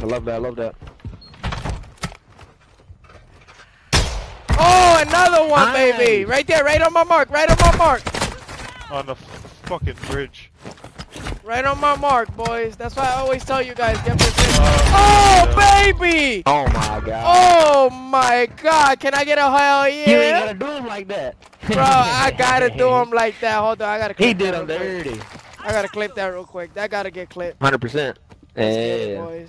I love that. I love that. Oh, another one, Nice. baby. Right there, right on my mark, right on my mark. On the fucking bridge. Right on my mark, boys. That's why I always tell you guys, get this Uh, Oh, oh baby! Oh my god. Oh my god, can I get a hell yeah? You ain't gotta do him like that. Bro, I gotta do him like that. Hold on, I gotta clip He did him real quick. dirty. I gotta clip that real quick. That gotta get clipped. Hundred percent. Yeah. boys.